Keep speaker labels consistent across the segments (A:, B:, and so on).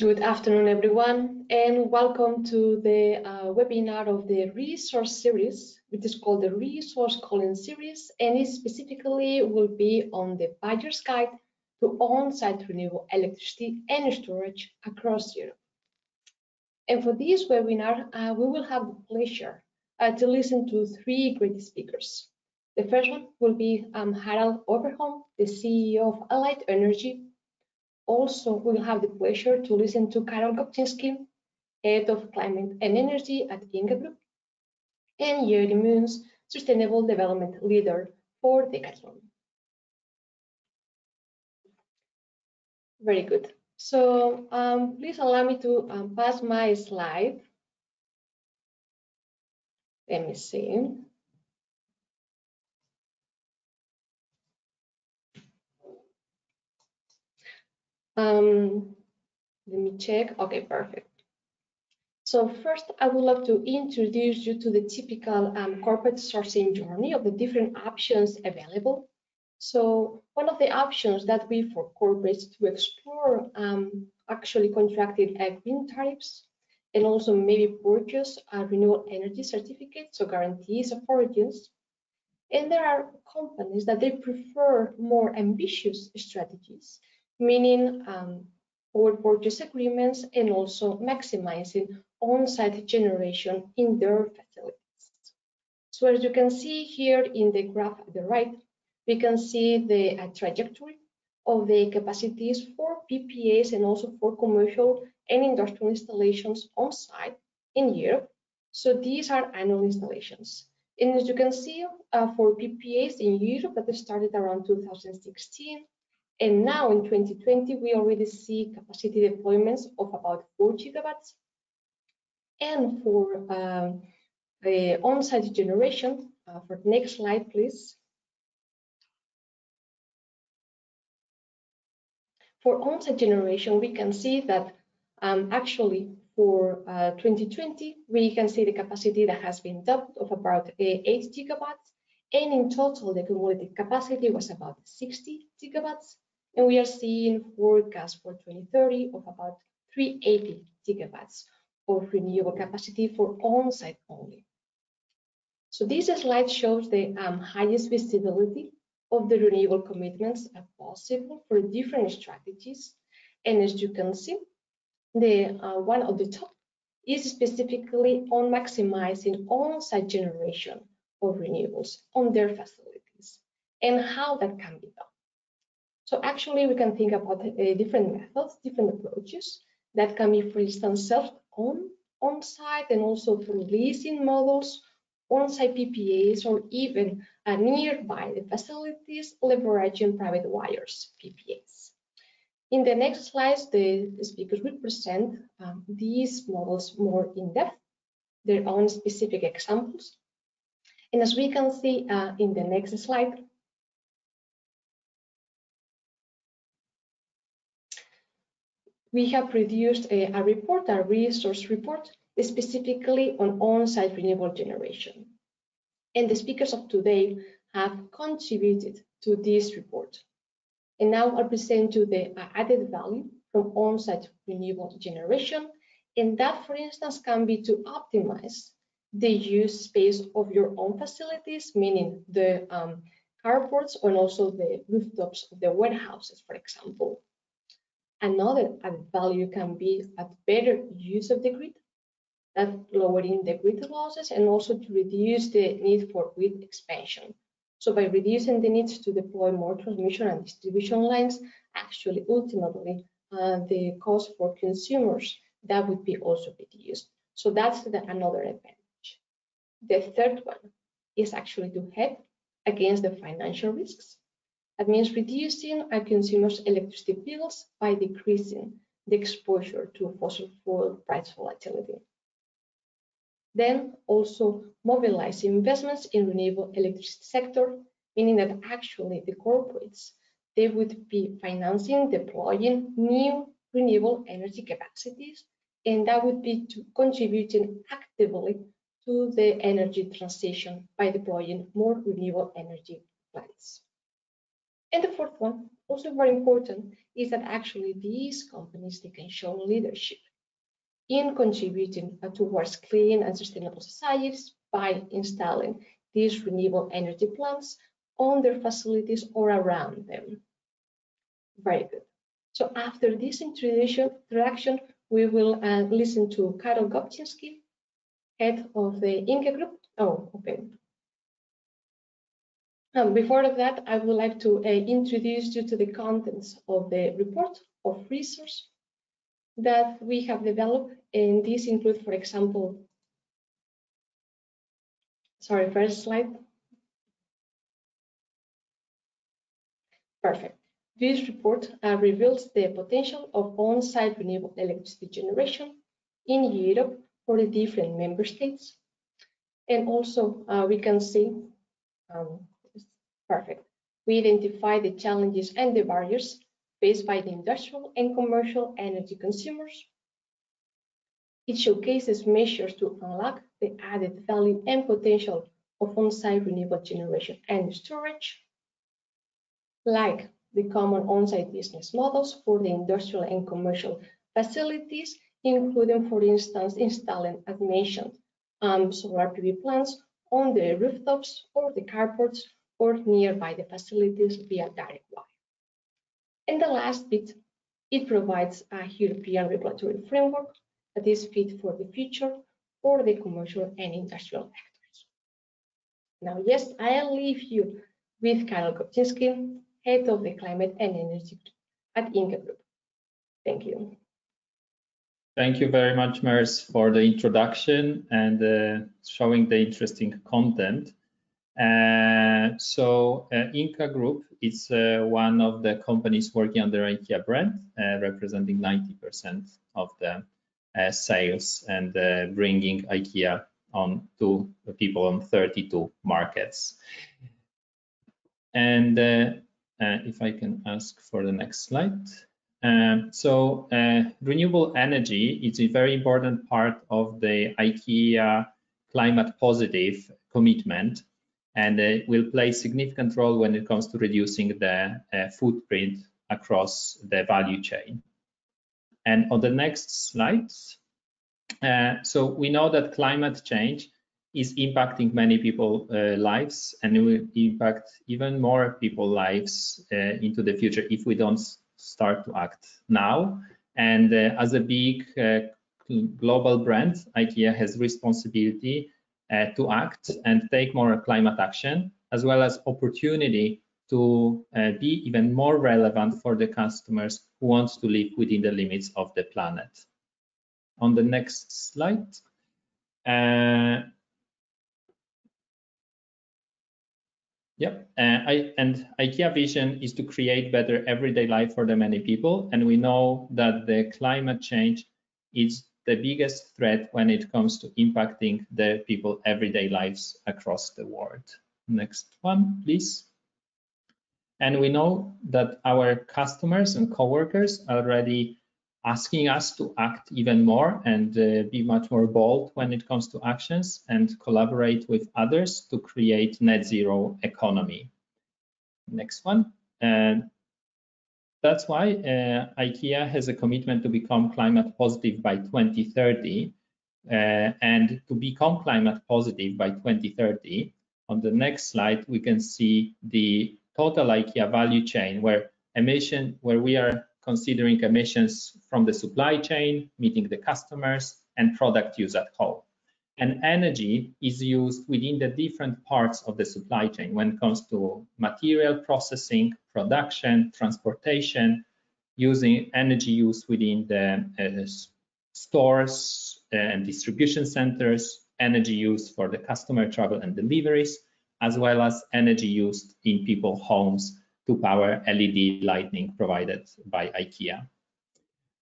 A: Good afternoon, everyone, and welcome to the uh, webinar of the resource series, which is called the RE-Source Calling Series, and it specifically will be on the buyer's guide to on-site renewable electricity and storage across Europe. And for this webinar, uh, we will have the pleasure uh, to listen to three great speakers. The first one will be um, Harald Överholm, the CEO of Alight Energy, also, we will have the pleasure to listen to Karol Gobczyński, Head of Climate and Energy at Ingka Group, and Joeri Moons, Sustainable Development Leader for Decathlon. Very good. So um, please allow me to um, pass my slide. Let me see. Um, let me check. Okay, perfect. So first, I would like to introduce you to the typical um, corporate sourcing journey of the different options available. So one of the options that we for corporates to explore um, actually contracted uh, green tariffs and also maybe purchase uh, renewable energy certificates so guarantees of origins. And there are companies that they prefer more ambitious strategies meaning um, forward purchase agreements and also maximizing on-site generation in their facilities. So as you can see here in the graph at the right, we can see the uh, trajectory of the capacities for PPAs and also for commercial and industrial installations on site in Europe. So these are annual installations. And as you can see, uh, for PPAs in Europe that started around 2016, and now in 2020, we already see capacity deployments of about 4 gigawatts. And for uh, the on-site generation, uh, for the next slide, please. For on-site generation, we can see that um, actually for uh, 2020, we can see the capacity that has been doubled of about uh, 8 gigawatts. And in total, the cumulative capacity was about 60 gigawatts. And we are seeing forecasts for 2030 of about 380 gigawatts of renewable capacity for on-site only. So this slide shows the um, highest visibility of the renewable commitments possible for different strategies. And as you can see, the uh, one at the top is specifically on maximizing on-site generation of renewables on their facilities and how that can be done. So actually, we can think about uh, different methods, different approaches that can be, for instance, self-owned on-site and also through leasing models, on-site PPAs, or even uh, nearby the facilities leveraging private wires PPAs. In the next slides, the speakers will present um, these models more in depth, their own specific examples. And as we can see uh, in the next slide, we have produced a, a report, a resource report, specifically on on-site renewable generation. And the speakers of today have contributed to this report. And now I'll present you the added value from on-site renewable generation. And that, for instance, can be to optimize the use space of your own facilities, meaning the um, carports and also the rooftops of the warehouses, for example. Another added value can be a better use of the grid, that lowering the grid losses and also to reduce the need for grid expansion. So by reducing the needs to deploy more transmission and distribution lines, actually ultimately uh, the cost for consumers that would be also reduced. So that's the, another advantage. The third one is actually to hedge against the financial risks. That means reducing a consumer's electricity bills by decreasing the exposure to fossil fuel price volatility. Then also mobilize investments in renewable electricity sector, meaning that actually the corporates, they would be financing, deploying new renewable energy capacities, and that would be to contributing actively to the energy transition by deploying more renewable energy plants. And the fourth one, also very important, is that actually these companies, they can show leadership in contributing towards clean and sustainable societies by installing these renewable energy plants on their facilities or around them. Very good. So after this introduction, we will uh, listen to Karol Gobczyński, head of the Ingka Group. Oh, okay. Um, before that, I would like to uh, introduce you to the contents of the report of resource that we have developed, and these include, for example, sorry, first slide. Perfect. This report uh, reveals the potential of on-site renewable electricity generation in Europe for the different member states. And also uh, we can see, um, perfect, we identify the challenges and the barriers faced by the industrial and commercial energy consumers. It showcases measures to unlock the added value and potential of on-site renewable generation and storage, like the common on-site business models for the industrial and commercial facilities, including, for instance, installing, as mentioned, um, solar PV plants on the rooftops or the carports or nearby the facilities via direct wire. And the last bit, it provides a European regulatory framework that is fit for the future for the commercial and industrial actors. Now, yes, I'll leave you with Karol Gobczyński, head of the Climate and Energy Group at Ingka Group. Thank you.
B: Thank you very much, Mers, for the introduction and uh, showing the interesting content. Uh, so uh, Ingka Group is uh, one of the companies working under IKEA brand, uh, representing 90% of the uh, sales and bringing IKEA on to people on 32 markets. And if I can ask for the next slide. Um, so renewable energy is a very important part of the IKEA climate positive commitment and uh, will play a significant role when it comes to reducing the uh, footprint across the value chain. And on the next slides, uh, so we know that climate change is impacting many people's uh, lives and it will impact even more people's lives uh, into the future if we don't start to act now and uh, as a big global brand ikea has responsibility to act and take more climate action as well as opportunity to uh, be even more relevant for the customers who want to live within the limits of the planet on the next slide Yep, uh, I, and IKEA vision is to create better everyday life for the many people. And we know that the climate change is the biggest threat when it comes to impacting the people everyday lives across the world. Next one, please. And we know that our customers and coworkers are already asking us to act even more and uh, be much more bold when it comes to actions and collaborate with others to create net zero economy. Next one. And that's why uh, IKEA has a commitment to become climate positive by 2030. Uh, and to become climate positive by 2030, on the next slide, we can see the total IKEA value chain where emission, where we are considering emissions from the supply chain, meeting the customers, and product use at home. And energy is used within the different parts of the supply chain when it comes to material processing, production, transportation, using energy use within the uh, stores and distribution centers, energy use for the customer travel and deliveries, as well as energy used in people homes to power LED lighting provided by IKEA.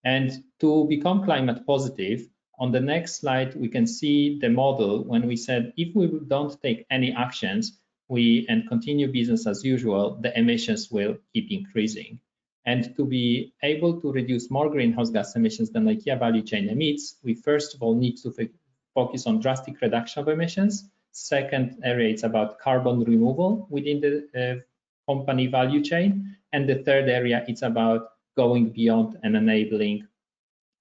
B: And to become climate positive, on the next slide, we can see the model when we said if we don't take any actions we and continue business as usual, the emissions will keep increasing. And to be able to reduce more greenhouse gas emissions than IKEA value chain emits, we first of all need to focus on drastic reduction of emissions. Second area, is about carbon removal within the uh, company value chain. And the third area, is about going beyond and enabling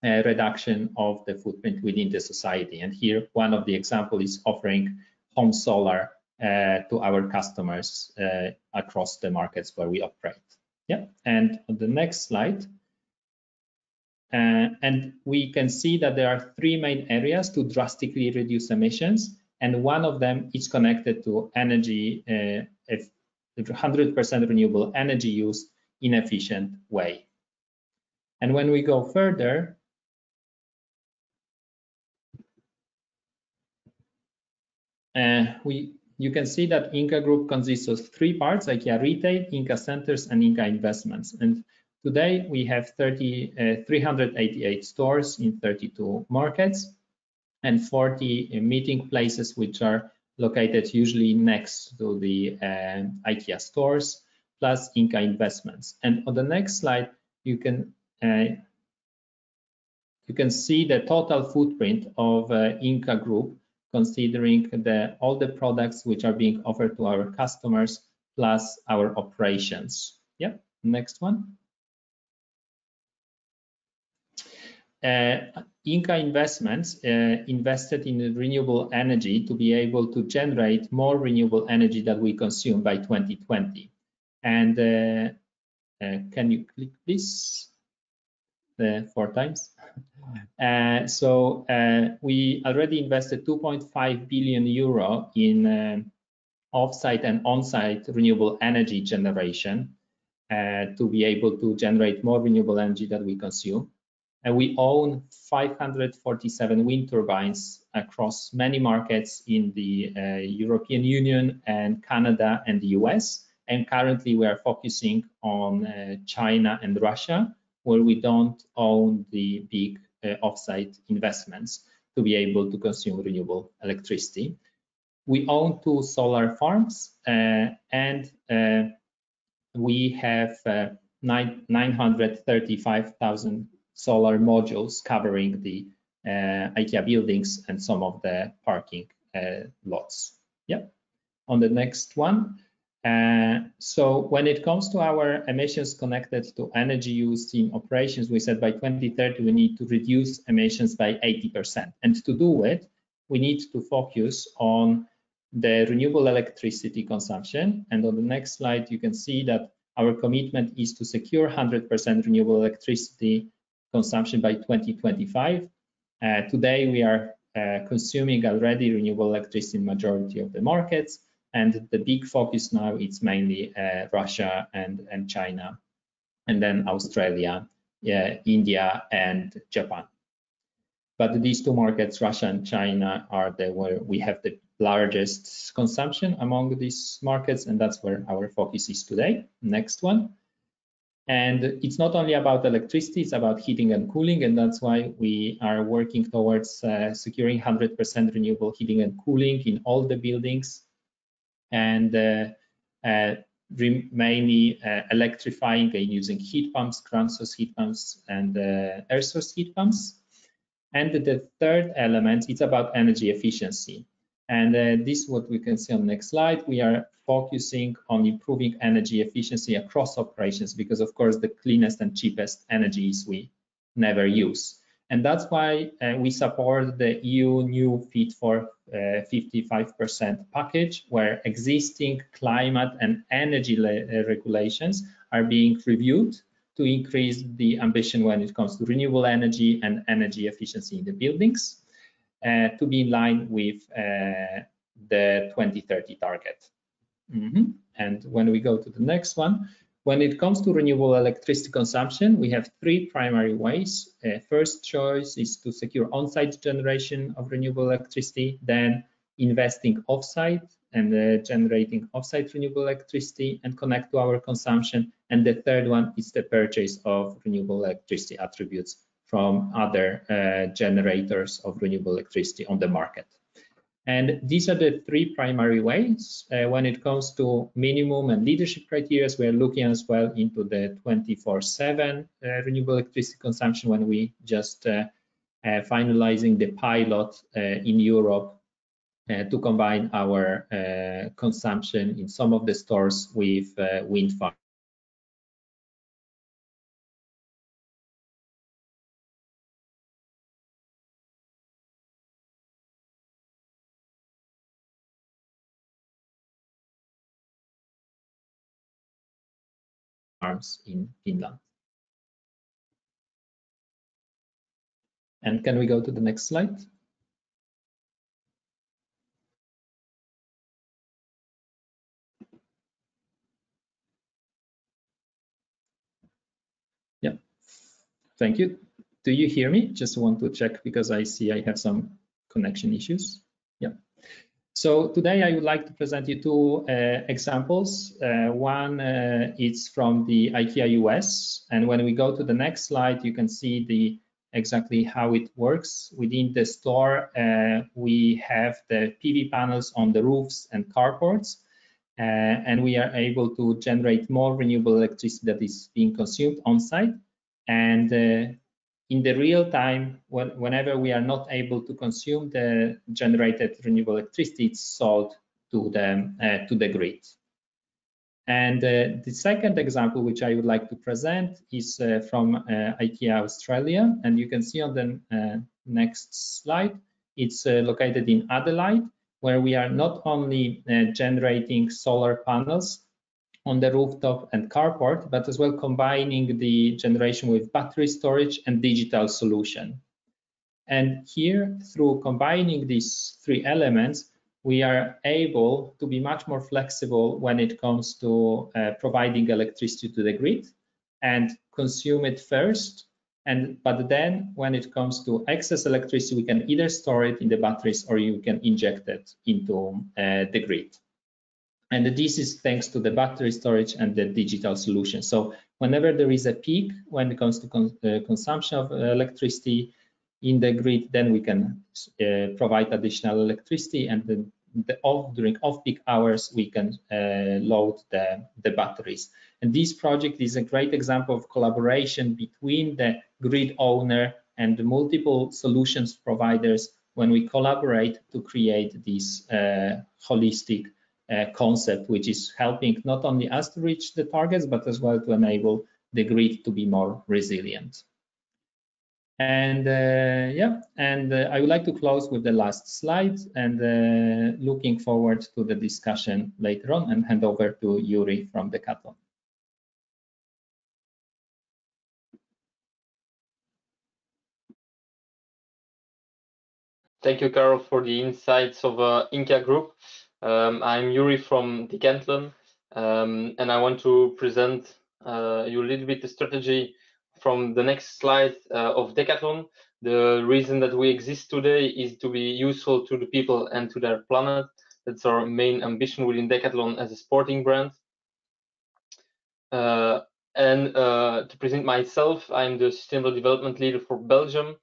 B: a reduction of the footprint within the society. And here, one of the example is offering home solar uh, to our customers uh, across the markets where we operate. Yeah, and on the next slide, uh, and we can see that there are three main areas to drastically reduce emissions, and one of them is connected to energy, uh, 100% renewable energy use in efficient way. And when we go further, we you can see that Ingka Group consists of three parts, IKEA Retail, Ingka Centers, and Ingka Investments. And today we have 30, uh, 388 stores in 32 markets and 40 uh, meeting places, which are located usually next to the uh, IKEA stores, plus Ingka Investments. And on the next slide, you can uh, you can see the total footprint of uh, Ingka Group considering the, all the products which are being offered to our customers plus our operations. Yeah, next one. Uh, Ingka Investments uh, invested in renewable energy to be able to generate more renewable energy that we consume by 2020. And uh, uh, can you click this uh, four times? Uh, so uh, we already invested 2.5 billion euro in uh, off-site and on-site renewable energy generation uh, to be able to generate more renewable energy that we consume. And we own 547 wind turbines across many markets in the uh, European Union and Canada and the US. And currently we are focusing on China and Russia, where we don't own the big uh, offsite investments to be able to consume renewable electricity. We own two solar farms uh, and uh, we have 9, 935,000 solar modules covering the IKEA buildings and some of the parking lots. Yep. On the next one, uh, so when it comes to our emissions connected to energy use in operations, we said by 2030 we need to reduce emissions by 80%. And to do it, we need to focus on the renewable electricity consumption. And on the next slide, you can see that our commitment is to secure 100% renewable electricity consumption by 2025. Uh, today, we are uh, consuming already renewable electricity in majority of the markets. And the big focus now is mainly uh, Russia and, and China, and then Australia, yeah, India, and Japan. But these two markets, Russia and China, are the where we have the largest consumption among these markets, and that's where our focus is today. Next one. And it's not only about electricity, it's about heating and cooling, and that's why we are working towards uh, securing 100% renewable heating and cooling in all the buildings and uh, uh, mainly uh, electrifying and using heat pumps, ground source heat pumps, and air source heat pumps. And the third element is about energy efficiency. And uh, this is what we can see on the next slide. We are focusing on improving energy efficiency across operations because, of course, the cleanest and cheapest energies we never use. And that's why uh, we support the EU new Fit for 55% uh, package, where existing climate and energy uh, regulations are being reviewed to increase the ambition when it comes to renewable energy and energy efficiency in the buildings uh, to be in line with uh, the 2030 target. Mm -hmm. And when we go to the next one, when it comes to renewable electricity consumption, we have three primary ways. Uh, first choice is to secure on-site generation of renewable electricity, then investing off-site and uh, generating off-site renewable electricity and connect to our consumption. And the third one is the purchase of renewable electricity attributes from other uh, generators of renewable electricity on the market. And these are the three primary ways. Uh, when it comes to minimum and leadership criteria, we are looking as well into the 24-7 uh, renewable electricity consumption when we just uh, uh finalizing the pilot uh, in Europe uh, to combine our consumption in some of the stores with wind farm. Farms in Finland. And can we go to the next slide? Yeah, thank you. Do you hear me? Just want to check because I see I have some connection issues. So today I would like to present you two uh, examples. Uh, one uh, is from the IKEA US, and when we go to the next slide, you can see the exactly how it works. Within the store, uh, we have the PV panels on the roofs and carports, uh, and we are able to generate more renewable electricity that is being consumed on site. And uh, in the real time, when, whenever we are not able to consume the generated renewable electricity, it's sold to the, uh, to the grid. And uh, the second example, which I would like to present, is uh, from uh, IKEA Australia. And you can see on the uh, next slide, it's uh, located in Adelaide, where we are not only generating solar panels, on the rooftop and carport, but as well combining the generation with battery storage and digital solution. And here, through combining these three elements, we are able to be much more flexible when it comes to uh, providing electricity to the grid and consume it first. And but then when it comes to excess electricity, we can either store it in the batteries or you can inject it into uh, the grid. And this is thanks to the battery storage and the digital solution. So whenever there is a peak when it comes to con uh, consumption of electricity in the grid, then we can uh, provide additional electricity and then the off, during off-peak hours, we can uh, load the, the batteries. And this project is a great example of collaboration between the grid owner and the multiple solutions providers when we collaborate to create this uh, holistic concept, which is helping not only us to reach the targets, but as well to enable the grid to be more resilient. And uh, yeah, and uh, I would like to close with the last slide and uh, looking forward to the discussion later on and hand over to Joeri from the Decathlon.
C: Thank you, Karol, for the insights of uh, Ingka Group. Um, I'm Joeri from Decathlon, um, and I want to present uh, you a little bit the strategy from the next slide uh, of Decathlon. The reason that we exist today is to be useful to the people and to their planet. That's our main ambition within Decathlon as a sporting brand. Uh, and uh, to present myself, I'm the Sustainable Development Leader for Belgium,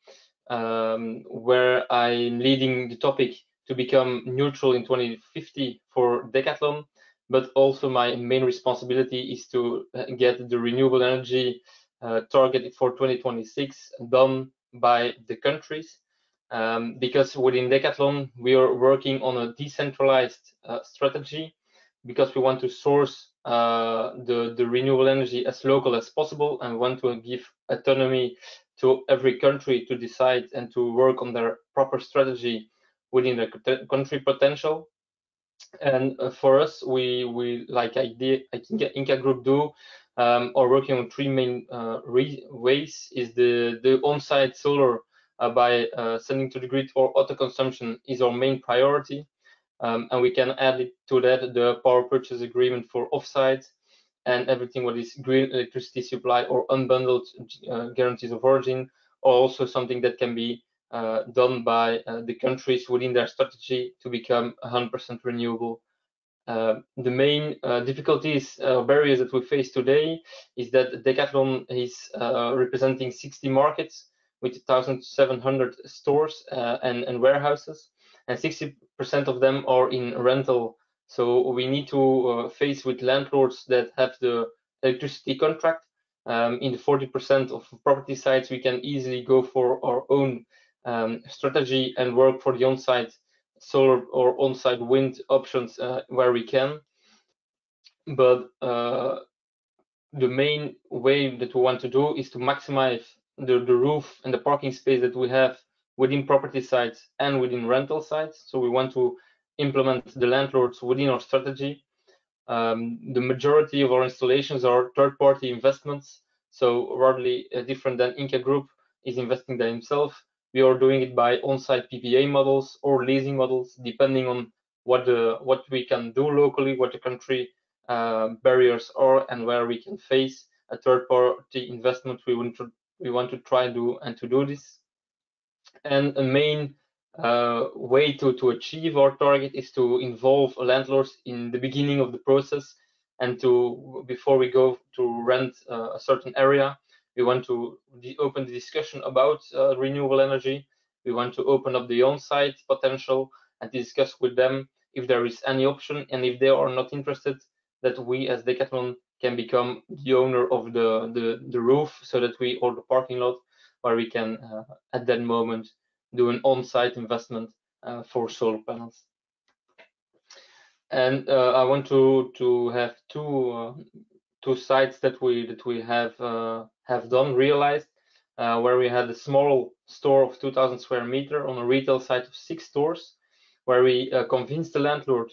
C: um, where I'm leading the topic to become neutral in 2050 for Decathlon, but also my main responsibility is to uh, get the renewable energy uh, for 2026 done by the countries. Um, because within Decathlon, we are working on a decentralized uh, strategy because we want to source uh, the, the renewable energy as local as possible and want to give autonomy to every country to decide and to work on their proper strategy within the country potential. And uh, for us, we we like idea I think Ingka Group do um, are working on three main uh, ways. Is the the on-site solar uh, by uh, sending to the grid or auto consumption is our main priority, um, and we can add it to that the power purchase agreement for off-site and everything what is green electricity supply or unbundled uh, guarantees of origin, or also something that can be done by uh, the countries within their strategy to become 100% renewable. Uh, the main difficulties or barriers that we face today is that Decathlon is representing 60 markets with 1,700 stores and, and warehouses, and 60% of them are in rental so we need to uh, face with landlords that have the electricity contract. Um, in the 40% of property sites, we can easily go for our own um, strategy and work for the on-site solar or on-site wind options uh, where we can. But uh, the main way that we want to do is to maximize the, the roof and the parking space that we have within property sites and within rental sites. So we want to implement the landlords within our strategy. Um, the majority of our installations are third-party investments. So rather uh, different than Ingka Group is investing by himself. We are doing it by on-site PPA models or leasing models, depending on what the what we can do locally, what the country uh, barriers are, and where we can face a third-party investment. We want to we want to try and do and to do this. And a main uh, way to, to achieve our target is to involve landlords in the beginning of the process and to before we go to rent uh, a certain area we want to open the discussion about uh, renewable energy we want to open up the on-site potential and discuss with them if there is any option and if they are not interested that we as decathlon can become the owner of the the, the roof so that we or the parking lot where we can uh, at that moment do an on-site investment uh, for solar panels. And uh, I want to to have two uh, two sites that we that we have have done realized where we had a small store of 2,000 square meter on a retail site of six stores, where we convinced the landlord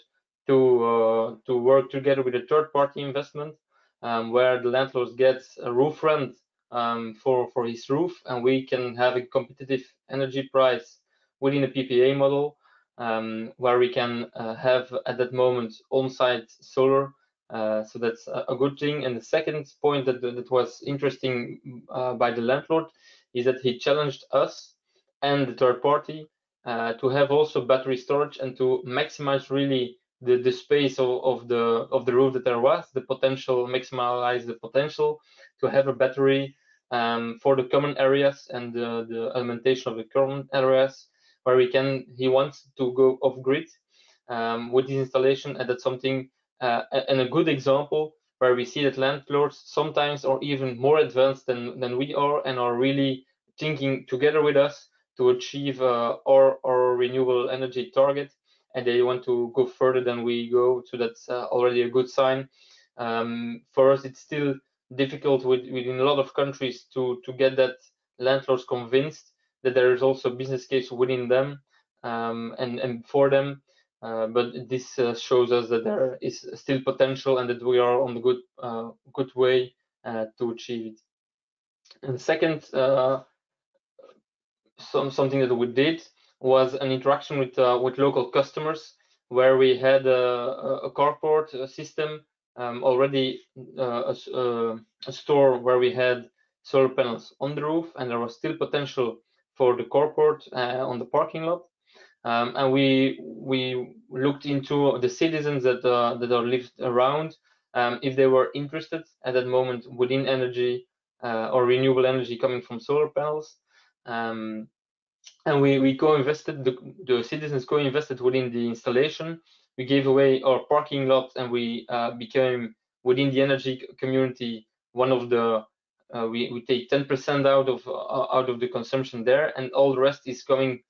C: to to work together with a third-party investment um, where the landlord gets a roof rent um, for, for his roof, and we can have a competitive energy price within a PPA model um, where we can uh, have at that moment on-site solar. Uh, so that's a, good thing. And the second point that, that was interesting uh, by the landlord is that he challenged us and the third party uh, to have also battery storage and to maximize really the, the space of, of the of the roof that there was, the potential, maximize the potential to have a battery um, for the common areas and the, the alimentation of the common areas where we can he wants to go off grid um, with this installation and that's something uh, and a good example where we see that landlords sometimes are even more advanced than, than we are and are really thinking together with us to achieve uh, our, our renewable energy target and they want to go further than we go so that's uh, already a good sign um, for us it's still difficult with, within a lot of countries to to get that landlords convinced that there is also business case within them um, and and for them. Uh, but this uh, shows us that there is still potential and that we are on the good uh, good way to achieve it. And second, some something that we did was an interaction with with local customers where we had a, a carport system um, already uh, a, a, store where we had solar panels on the roof, and there was still potential for the carport uh, on the parking lot. Um, and we we looked into the citizens that uh, that are lived around, um, if they were interested at that moment within energy uh, or renewable energy coming from solar panels. Um, and we, we co-invested, the, the citizens co-invested within the installation we gave away our parking lot and we uh, became within the energy community one of the uh, we, we take 10% out of uh, out of the consumption there and all the rest is coming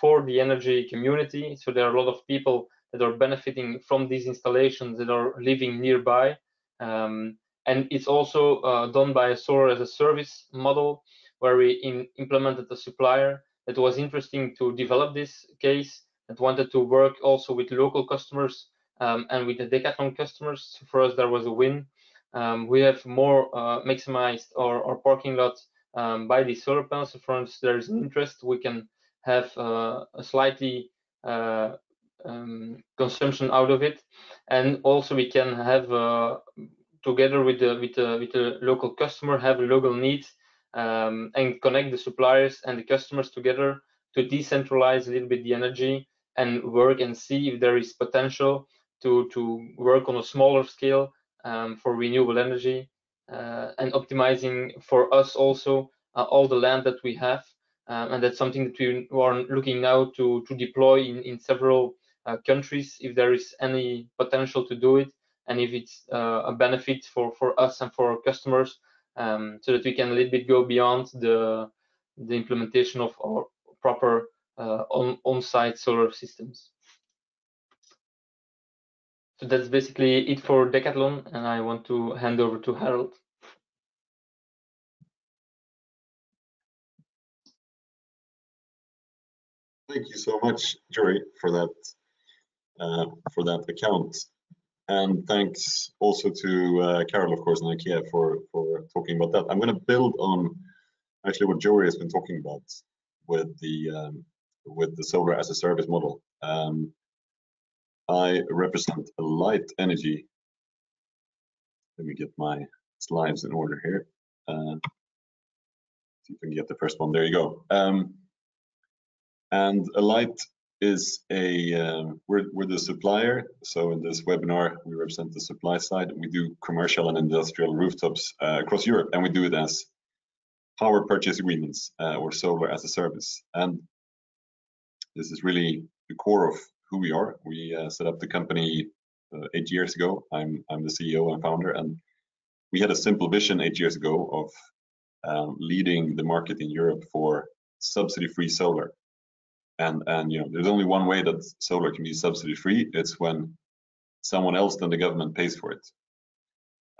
C: for the energy community so there are a lot of people that are benefiting from these installations that are living nearby um, and it's also uh, done by a solar as a service model where we in, implemented a supplier that was interesting to develop this case that wanted to work also with local customers um, and with the Decathlon customers. So for us, there was a win. Um, we have more uh, maximized our, our parking lot um, by the solar panels. So for us, there is an interest. We can have uh, a slightly uh, um, consumption out of it, and also we can have uh, together with the with the with the local customer have local need um, and connect the suppliers and the customers together to decentralize a little bit the energy and work and see if there is potential to, to work on a smaller scale um, for renewable energy uh, and optimizing for us also uh, all the land that we have. Um, and that's something that we are looking now to, to deploy in, in several uh, countries if there is any potential to do it and if it's uh, a benefit for, for us and for our customers um, so that we can a little bit go beyond the, the implementation of our proper uh, on on-site solar systems. So that's basically it for Decathlon, and I want to hand over to Harald.
D: Thank you so much, Joeri, for that uh, for that account, and thanks also to uh, Karol, of course, and IKEA for for talking about that. I'm going to build on actually what Joeri has been talking about with the um, with the solar as a service model. Um, I represent Alight energy. Let me get my slides in order here. Uh, see if I can get the first one. There you go. Um, and Alight is a uh, we're we're the supplier. So in this webinar, we represent the supply side. We do commercial and industrial rooftops uh, across Europe, and we do it as power purchase agreements uh, or solar as a service. And this is really the core of who we are. We uh, set up the company uh, eight years ago. I'm I'm the CEO and founder, and we had a simple vision eight years ago of um, leading the market in Europe for subsidy-free solar. And and you know, there's only one way that solar can be subsidy-free. It's when someone else than the government pays for it.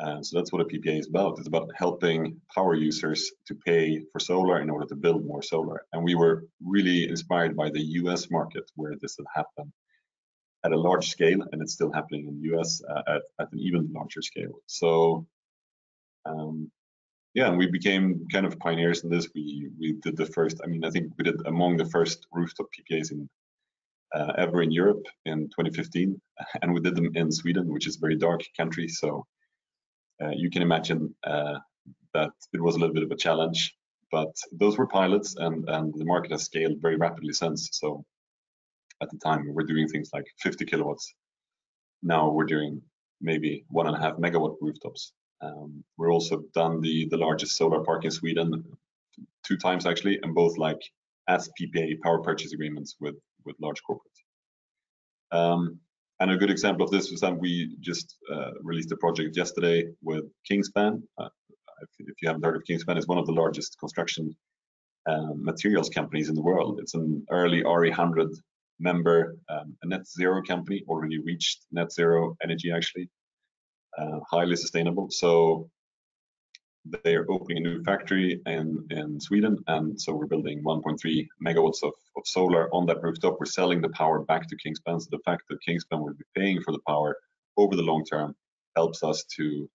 D: And so that's what a PPA is about. It's about helping power users to pay for solar in order to build more solar. And we were really inspired by the US market where this had happened at a large scale, and it's still happening in the US uh, at, at, an even larger scale. So, um, yeah, and we became kind of pioneers in this. We we did the first. I mean, I think we did among the first rooftop PPAs in uh, ever in Europe in 2015, and we did them in Sweden, which is a very dark country. So uh, you can imagine uh, that it was a little bit of a challenge, but those were pilots and, and the market has scaled very rapidly since. So at the time we were doing things like 50 kilowatts. Now we're doing maybe one and a half megawatt rooftops. Um, we're also done the, the largest solar park in Sweden two times actually, and both like as PPA power purchase agreements with, with large corporates. Um, and a good example of this was that we just uh, released a project yesterday with Kingspan. Uh, if, you haven't heard of Kingspan, it's one of the largest construction uh, materials companies in the world. It's an early RE100 member, um, a net zero company, already reached net zero energy actually, uh, highly sustainable. So they are opening a new factory in, in Sweden, and so we're building 1.3 megawatts of, of solar on that rooftop. We're selling the power back to Kingspan, so the fact that Kingspan will be paying for the power over the long term helps us to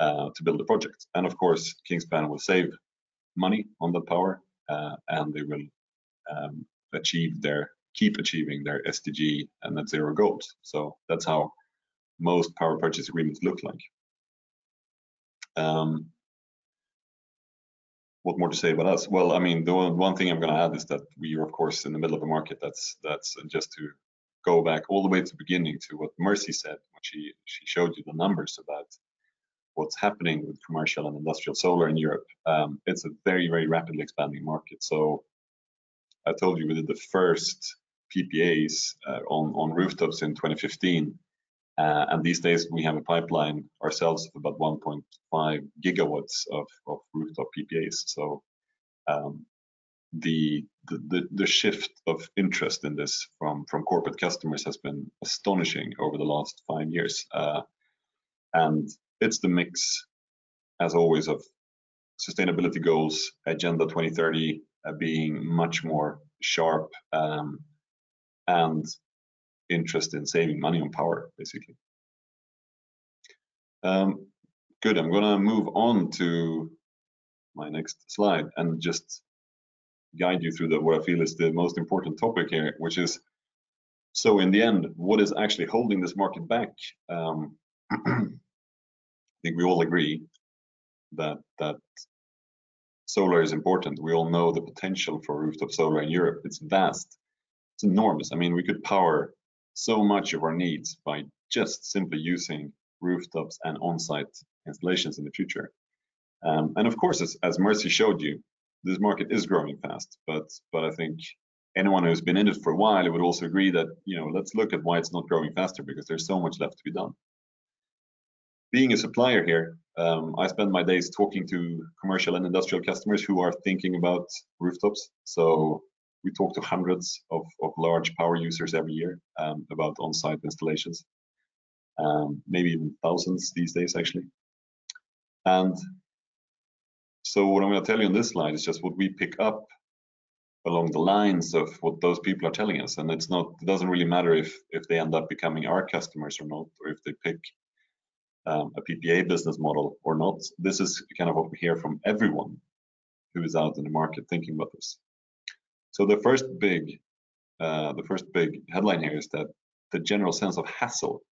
D: uh, to build the project. And of course, Kingspan will save money on the power, uh, and they will um, achieve their keep achieving their SDG and net zero goals. So that's how most power purchase agreements look like. Um, what more to say about us? Well, I mean, the one, one thing I'm going to add is that we are, of course, in the middle of a market. That's that's just to go back all the way to the beginning to what Merce said when she she showed you the numbers about what's happening with commercial and industrial solar in Europe. Um, it's a very very rapidly expanding market. So I told you we did the first PPAs uh, on on rooftops in 2015 uh, and these days we have a pipeline ourselves of about 1.5 gigawatts of, of rooftop PPAs. So um, the, the, the shift of interest in this from from corporate customers has been astonishing over the last five years, uh, and it's the mix, as always, of sustainability goals, Agenda 2030 uh, being much more sharp, um, and interest in saving money on power, basically. Um, good, I'm gonna move on to my next slide and just guide you through the, what I feel is the most important topic here, which is, so in the end, what is actually holding this market back? Um, I think we all agree that that solar is important. We all know the potential for rooftop solar in Europe. It's vast. It's enormous. I mean, we could power so much of our needs by just simply using rooftops and on-site installations in the future. Um, and of course, as, as Merce showed you, this market is growing fast, but but I think anyone who's been in it for a while would also agree that you know let's look at why it's not growing faster because there's so much left to be done. Being a supplier here, um, I spend my days talking to commercial and industrial customers who are thinking about rooftops. So we talk to hundreds of, of large power users every year um, about on-site installations. um, maybe even thousands these days actually. And so what I'm going to tell you on this slide is just what we pick up along the lines of what those people are telling us. And it's not, it doesn't really matter if if they end up becoming our customers or not, or if they pick um, a PPA business model or not. This is kind of what we hear from everyone who is out in the market thinking about this. So the first big, uh, the first big headline here is that the general sense of hassle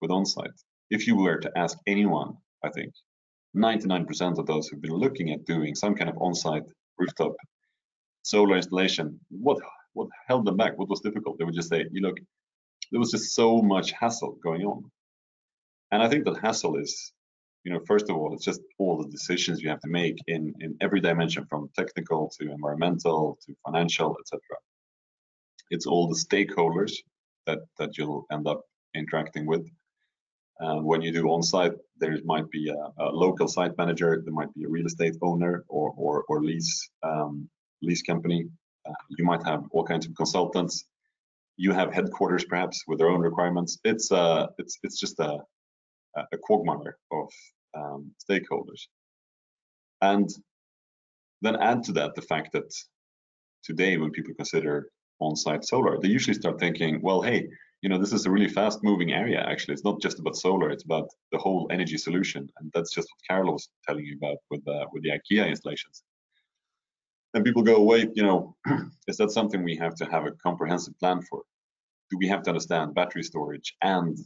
D: with on-site. If you were to ask anyone, I think 99% of those who've been looking at doing some kind of on-site rooftop solar installation, what what held them back? What was difficult? They would just say, you look, there was just so much hassle going on. And I think that hassle is, you know, first of all, it's just all the decisions you have to make in, in every dimension from technical to environmental to financial, etc. It's all the stakeholders that, that you'll end up interacting with. Uh, when you do on-site, there might be a, a, local site manager, there might be a real estate owner or, or, or lease um, lease company. Uh, you might have all kinds of consultants. You have headquarters perhaps with their own requirements. It's uh, it's it's just a a quagmire of um, stakeholders. And then add to that the fact that today, when people consider on-site solar, they usually start thinking, well, hey, you know, this is a really fast-moving area. Actually, it's not just about solar; it's about the whole energy solution, and that's just what Karol was telling you about with uh, with the IKEA installations. And people go, wait, you know, is that something we have to have a comprehensive plan for? Do we have to understand battery storage and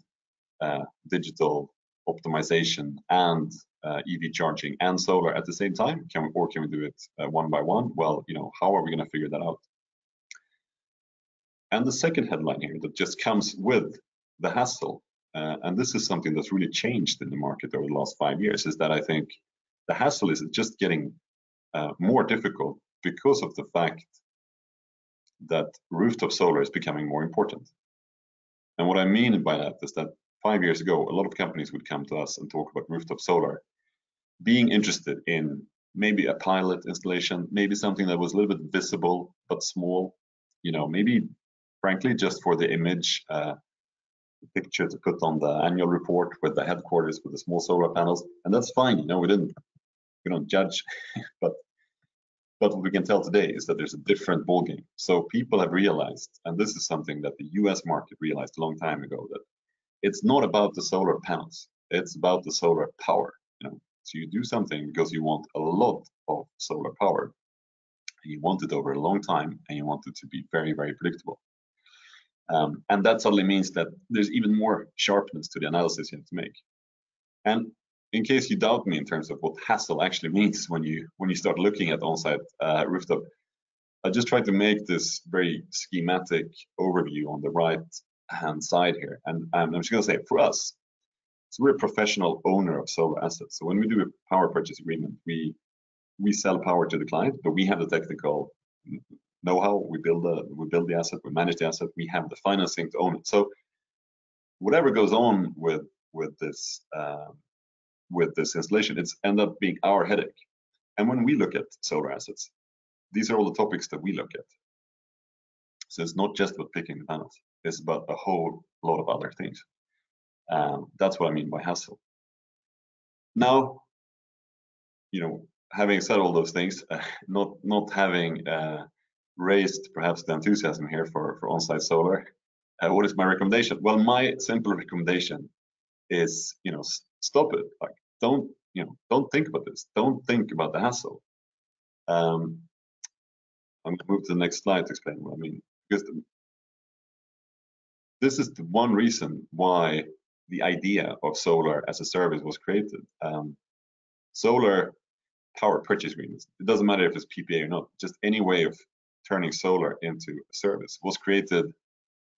D: uh, digital optimization and uh, EV charging and solar at the same time? Can we, or can we do it uh, one by one? Well, you know, how are we going to figure that out? And the second headline here that just comes with the hassle, uh, and this is something that's really changed in the market over the last five years, is that I think the hassle is just getting uh, more difficult because of the fact that rooftop solar is becoming more important. And what I mean by that is that five years ago, a lot of companies would come to us and talk about rooftop solar, being interested in maybe a pilot installation, maybe something that was a little bit visible but small, you know, maybe frankly just for the image uh, picture to put on the annual report with the headquarters with the small solar panels, and that's fine. You know, we didn't we don't judge, but but what we can tell today is that there's a different ballgame. So people have realized, and this is something that the U.S. market realized a long time ago, that it's not about the solar panels. It's about the solar power. You know? So you do something because you want a lot of solar power. And you want it over a long time and you want it to be very, very predictable. Um, and that suddenly means that there's even more sharpness to the analysis you have to make. And in case you doubt me in terms of what hassle actually means when you when you start looking at on-site uh, rooftop, I just tried to make this very schematic overview on the right hand side here. And um, I'm just going to say for us, so we're a professional owner of solar assets. So when we do a power purchase agreement, we we sell power to the client, but we have the technical know-how. We build the we build the asset, we manage the asset, we have the financing to own it. So whatever goes on with with this uh, with this installation, it's end up being our headache. And when we look at solar assets, these are all the topics that we look at. So it's not just about picking the panels is about a whole lot of other things. Um, that's what I mean by hassle. Now, you know, having said all those things, uh, not not having uh, raised perhaps the enthusiasm here for for on-site solar, uh, what is my recommendation? Well, my simple recommendation is, you know, stop it. Like, don't you know, don't think about this. Don't think about the hassle. Um, I'm going to move to the next slide to explain what I mean. Because this is the one reason why the idea of solar as a service was created. Um, solar power purchase agreements, it doesn't matter if it's PPA or not, just any way of turning solar into a service was created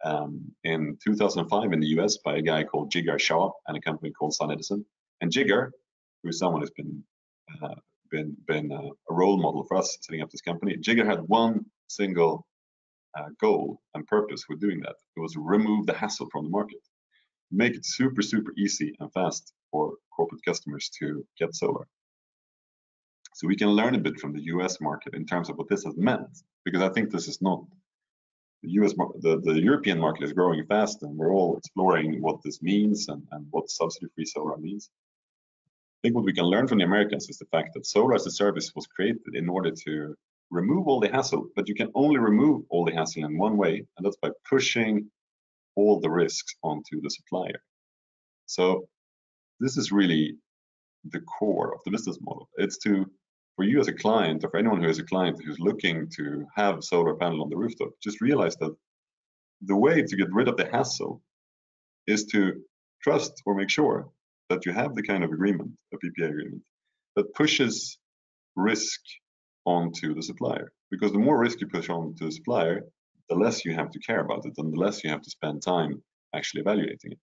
D: um, in 2005 in the US by a guy called Jigar Shah and a company called Sun Edison. And Jigar, who is someone who's been uh, been been uh, a role model for us setting up this company, Jigar had one single uh, goal and purpose with doing that. It was remove the hassle from the market, make it super, super easy and fast for corporate customers to get solar. So we can learn a bit from the US market in terms of what this has meant, because I think this is not the US, the, the European market is growing fast and we're all exploring what this means and, and what subsidy-free solar means. I think what we can learn from the Americans is the fact that solar as a service was created in order to remove all the hassle, but you can only remove all the hassle in one way, and that's by pushing all the risks onto the supplier. So this is really the core of the business model. It's to, for you as a client, or for anyone who is a client who's looking to have a solar panel on the rooftop, just realize that the way to get rid of the hassle is to trust or make sure that you have the kind of agreement, a PPA agreement, that pushes risk onto the supplier. Because the more risk you push on to the supplier, the less you have to care about it and the less you have to spend time actually evaluating it.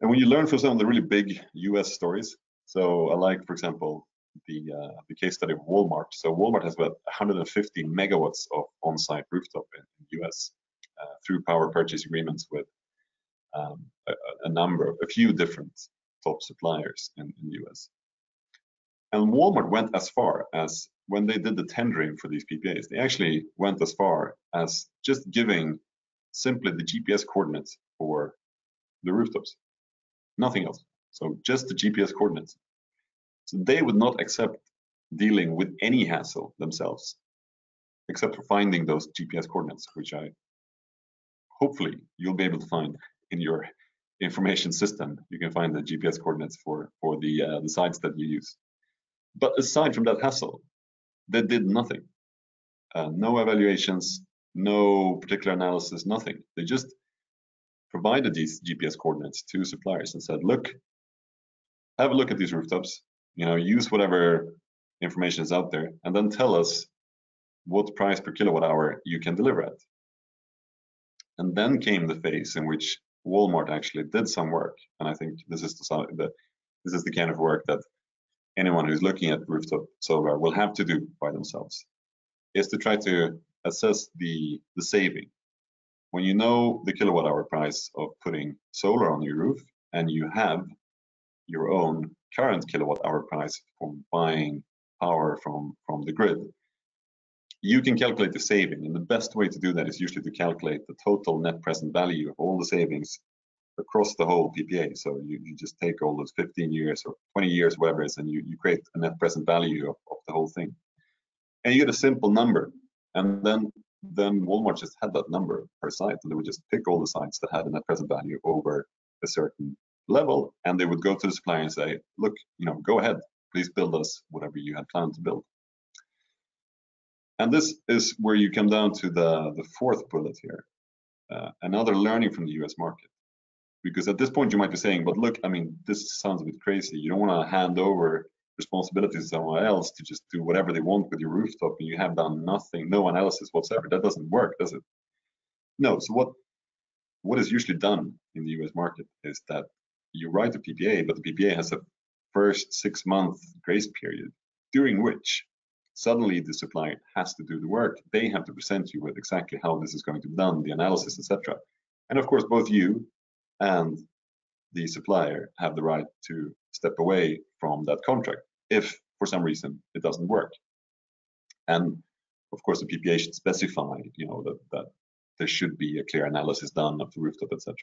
D: And when you learn from some of the really big US stories, so I like, for example, the, uh, the case study of Walmart. So Walmart has about 150 megawatts of on-site rooftop in the US uh, through power purchase agreements with um, a, a, number, a few different top suppliers in, in the US. And Walmart went as far as when they did the tendering for these PPAs, they actually went as far as just giving simply the GPS coordinates for the rooftops, nothing else. So just the GPS coordinates. So they would not accept dealing with any hassle themselves, except for finding those GPS coordinates, which I hopefully you'll be able to find in your information system. You can find the GPS coordinates for for the uh, the sites that you use. But aside from that hassle, they did nothing. Uh, no evaluations, no particular analysis, nothing. They just provided these GPS coordinates to suppliers and said, look, have a look at these rooftops, you know, use whatever information is out there, and then tell us what price per kilowatt hour you can deliver at. And then came the phase in which Walmart actually did some work, and I think this is the, this is the kind of work that anyone who's looking at rooftop solar will have to do by themselves is to try to assess the, the saving. When you know the kilowatt hour price of putting solar on your roof and you have your own current kilowatt hour price from buying power from, from the grid, you can calculate the saving. And the best way to do that is usually to calculate the total net present value of all the savings across the whole PPA. So you, you just take all those 15 years or 20 years, whatever it is, and you, you create a net present value of, of the whole thing. And you get a simple number. And then then Walmart just had that number per site, and they would just pick all the sites that had a net present value over a certain level, and they would go to the supplier and say, "Look, you know, go ahead, please build us whatever you had planned to build." And this is where you come down to the the fourth bullet here, uh, another learning from the U.S. market because at this point you might be saying, but look, I mean, this sounds a bit crazy. You don't want to hand over responsibilities to someone else to just do whatever they want with your rooftop and you have done nothing, no analysis whatsoever. That doesn't work, does it? No. So what what is usually done in the US market is that you write a PPA, but the PPA has a first six month grace period during which suddenly the supplier has to do the work. They have to present you with exactly how this is going to be done, the analysis, etc. And of course, both you and the supplier have the right to step away from that contract if for some reason it doesn't work. And of course, the PPA should specify, you know, that, that there should be a clear analysis done of the rooftop, etc.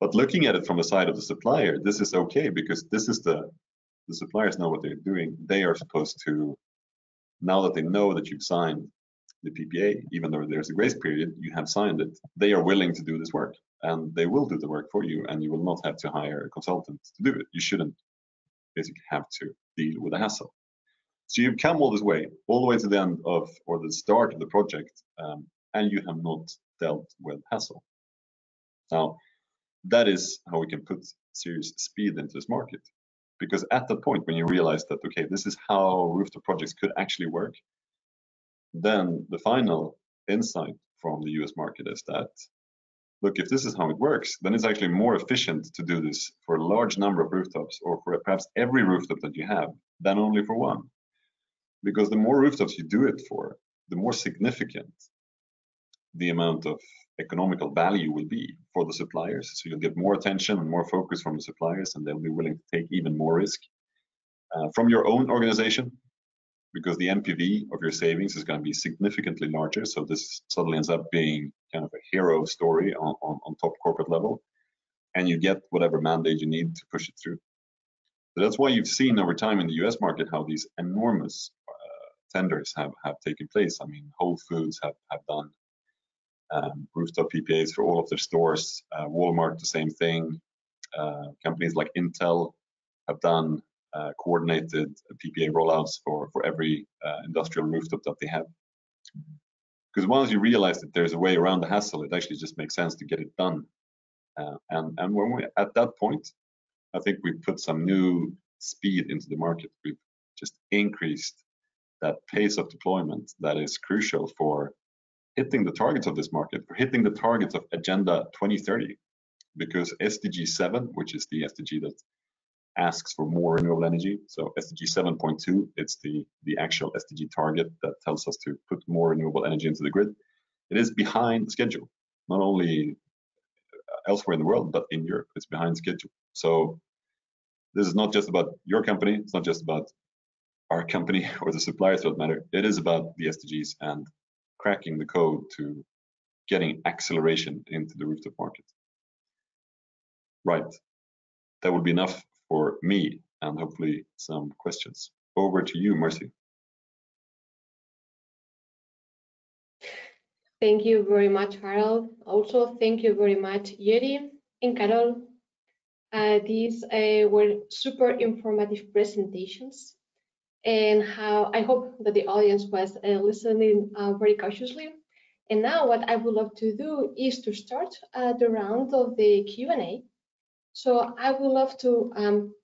D: But looking at it from the side of the supplier, this is okay because this is the the suppliers know what they're doing. They are supposed to, now that they know that you've signed the PPA, even though there's a grace period, you have signed it. They are willing to do this work and they will do the work for you and you will not have to hire a consultant to do it. You shouldn't basically have to deal with the hassle. So you've come all this way, all the way to the end of or the start of the project, um, and you have not dealt with hassle. Now, that is how we can put serious speed into this market. Because at that point, when you realize that, okay, this is how rooftop projects could actually work, then the final insight from the US market is that look, if this is how it works, then it's actually more efficient to do this for a large number of rooftops or for perhaps every rooftop that you have than only for one. Because the more rooftops you do it for, the more significant the amount of economical value will be for the suppliers. So you'll get more attention and more focus from the suppliers, and they'll be willing to take even more risk. Uh, from your own organization, because the NPV of your savings is going to be significantly larger. So this suddenly ends up being kind of a hero story on, on, on top corporate level, and you get whatever mandate you need to push it through. So that's why you've seen over time in the US market how these enormous uh, tenders have, have taken place. I mean, Whole Foods have, have done um, rooftop PPAs for all of their stores, uh, Walmart, the same thing. Uh, companies like Intel have done coordinated PPA rollouts for, for every uh, industrial rooftop that they have. Because once you realize that there's a way around the hassle, it actually just makes sense to get it done. Uh, and and when we at that point, I think we put some new speed into the market. We've just increased that pace of deployment that is crucial for hitting the targets of this market, for hitting the targets of Agenda 2030. Because SDG 7, which is the SDG that asks for more renewable energy. So SDG 7.2, it's the, the actual SDG target that tells us to put more renewable energy into the grid. It is behind schedule, not only elsewhere in the world, but in Europe, it's behind schedule. So this is not just about your company, it's not just about our company or the suppliers for that matter. It is about the SDGs and cracking the code to getting acceleration into the rooftop market. Right, that would be enough for me and hopefully some questions. Over to you, Merce.
A: Thank you very much, Harald. Also, thank you very much, Joeri and Karol. Uh, these uh, were super informative presentations and how I hope that the audience was uh, listening uh, very cautiously. And now what I would love to do is to start uh, the round of the Q&A. So I would love to um,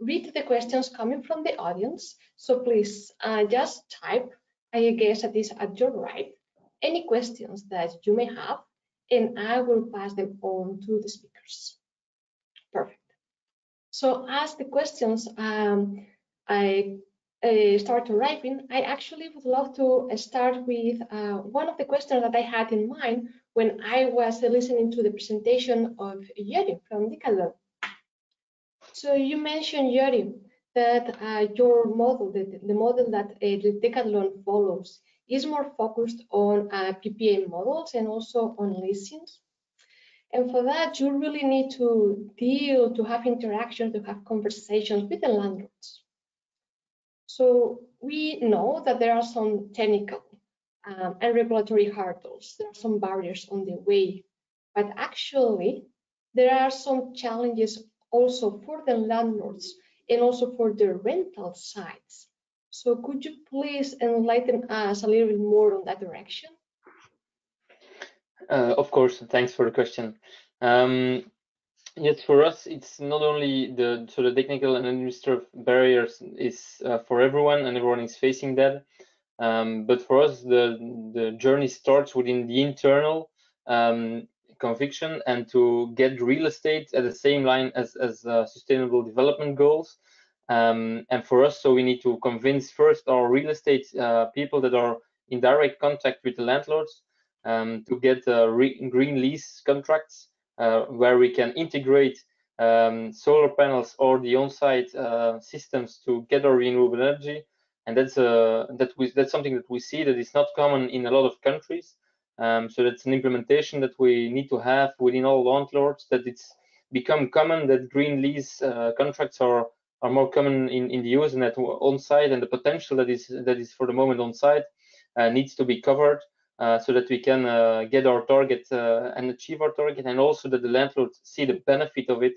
A: read the questions coming from the audience. So please uh, just type, I guess that is at your right, any questions that you may have, and I will pass them on to the speakers. Perfect. So as the questions um, I uh, start arriving, I actually would love to start with uh, one of the questions that I had in mind when I was listening to the presentation of Joeri from Decathlon. So you mentioned, Joeri, that uh, your model, the, the model that uh, Decathlon follows, is more focused on uh, PPA models and also on leasings. And for that, you really need to deal, to have interactions, to have conversations with the landlords. So we know that there are some technical um, and regulatory hurdles. There are some barriers on the way, but actually there are some challenges also for the landlords and also for the rental sites. So could you please enlighten us a little bit more on that direction?
C: Uh, of course, thanks for the question. Um, yes, for us, it's not only the so the technical and administrative barriers is uh, for everyone, and everyone is facing that. Um, but for us, the the journey starts within the internal um, conviction and to get real estate at the same line as, as uh, sustainable development goals. Um, and for us, so we need to convince first our real estate uh, people that are in direct contact with the landlords um, to get uh, green lease contracts uh, where we can integrate um, solar panels or the on-site uh, systems to get our renewable energy. And that's uh, that we, that's something that we see that is not common in a lot of countries. Um, so that's an implementation that we need to have within all landlords that it's become common that green lease uh, contracts are are more common in, in the US and that on site and the potential that is that is for the moment on site uh, needs to be covered uh, so that we can uh, get our target uh, and achieve our target and also that the landlords see the benefit of it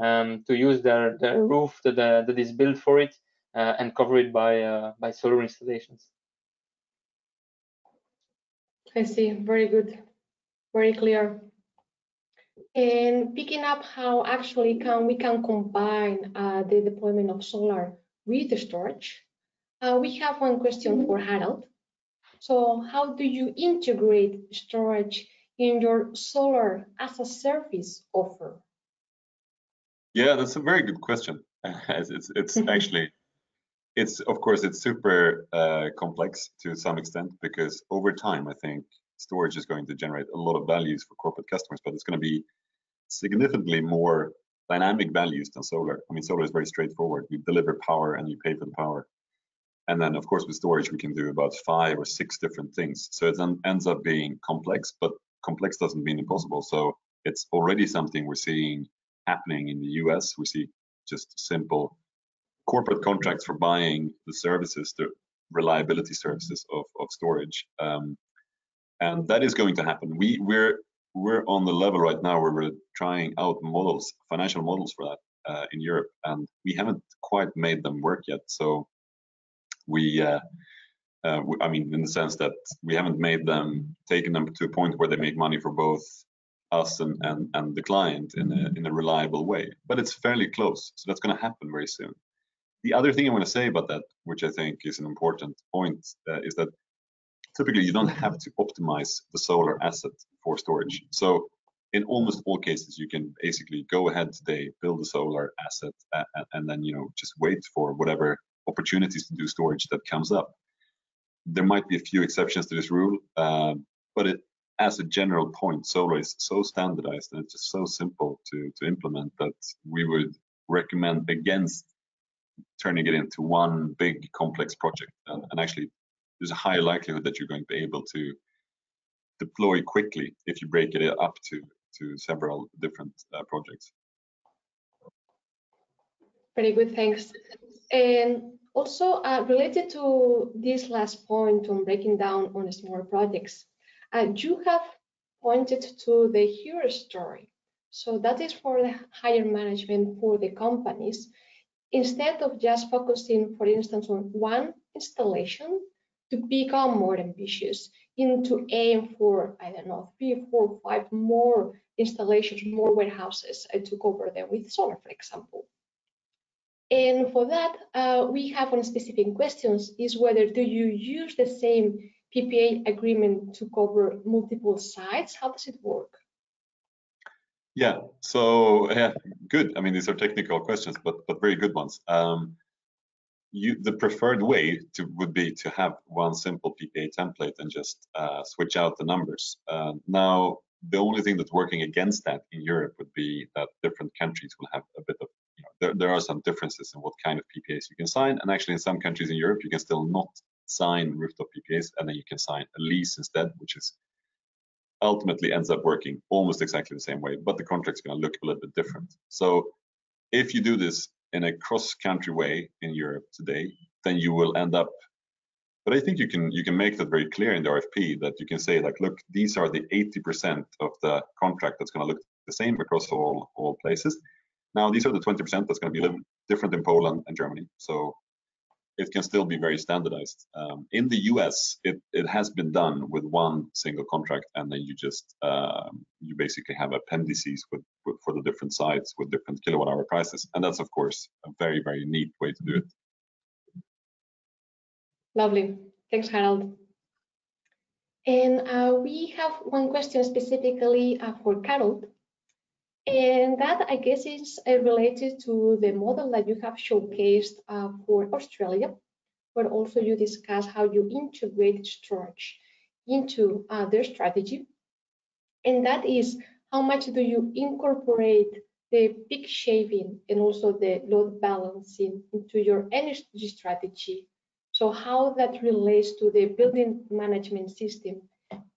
C: um, to use their, their roof that, uh, that is built for it and cover it by by solar installations.
A: I see. Very good. Very clear. And picking up how actually can we can combine uh, the deployment of solar with the storage. Uh, we have one question for Harald. So how do you integrate storage in your solar as a service offer?
D: Yeah, that's a very good question. it's it's actually it's of course it's super uh, complex to some extent because over time I think storage is going to generate a lot of values for corporate customers, but it's going to be significantly more dynamic values than solar. I mean, solar is very straightforward. You deliver power and you pay for the power. And then, of course, with storage, we can do about five or six different things. So it then ends up being complex, but complex doesn't mean impossible. So it's already something we're seeing happening in the US. We see just simple corporate contracts for buying the services, the reliability services of, of storage. Um, and that is going to happen. We, we're, we're on the level right now where we're trying out models, financial models for that uh, in Europe, and we haven't quite made them work yet. So we, uh, uh, I mean, in the sense that we haven't made them, taken them to a point where they make money for both us and, and, and the client in a, in a reliable way. But it's fairly close, so that's going to happen very soon. The other thing I want to say about that, which I think is an important point, uh, is that typically you don't have to optimize the solar asset for storage. So in almost all cases, you can basically go ahead today, build a solar asset, and then you know just wait for whatever opportunities to do storage that comes up. There might be a few exceptions to this rule, uh, but it, as a general point, solar is so standardized and it's just so simple to, to implement that we would recommend against turning it into one big complex project. And, and actually, there's a high likelihood that you're going to be able to deploy quickly if you break it up to, to several different uh, projects.
A: Very good, thanks. And also uh, related to this last point on breaking down on small projects, uh, you have pointed to the hero story. So that is for the higher management for the companies. Instead of just focusing, for instance, on one installation, to become more ambitious, in to aim for, I don't know, three, four, five more installations, more warehouses uh, to cover them with solar, for example. And for that, uh, we have one specific questions is whether do you use the same PPA agreement to cover multiple sites? How does it work?
D: Yeah, so yeah, good. I mean, these are technical questions, but but very good ones. Um, you, the preferred way to would be to have one simple PPA template and just uh, switch out the numbers. Uh, now, the only thing that's working against that in Europe would be that different countries will have a bit of you know, there, there are some differences in what kind of PPAs you can sign. And actually, in some countries in Europe, you can still not sign rooftop PPAs, and then you can sign a lease instead, which is ultimately ends up working almost exactly the same way, but the contract's going to look a little bit different. So if you do this in a cross-country way in Europe today, then you will end up. But I think you can you can make that very clear in the RFP that you can say like, look, these are the 80% of the contract that's going to look the same across all all places. Now, these are the 20% that's going to be different in Poland and Germany. So it can still be very standardized. Um, in the US, it, it has been done with one single contract, and then you just um, you basically have appendices with, with, for the different sites with different kilowatt hour prices, and that's of course a very very neat way to do it.
A: Lovely, thanks, Harald. And uh, we have one question specifically uh, for Karol. And that, I guess, is uh, related to the model that you have showcased uh, for Australia, where also you discuss how you integrate storage into uh, their strategy. And that is how much do you incorporate the peak shaving and also the load balancing into your energy strategy. So how that relates to the building management system,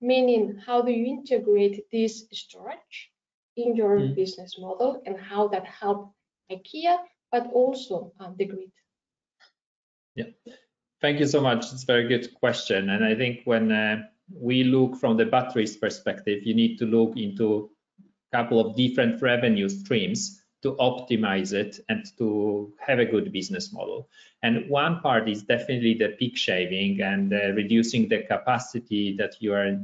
A: meaning how do you integrate this storage in your mm. business model and how that helped IKEA, but also um, the grid?
B: Yeah, thank you so much. It's a very good question. And I think when uh, we look from the batteries perspective, you need to look into a couple of different revenue streams to optimize it and to have a good business model. And one part is definitely the peak shaving and uh, reducing the capacity that you are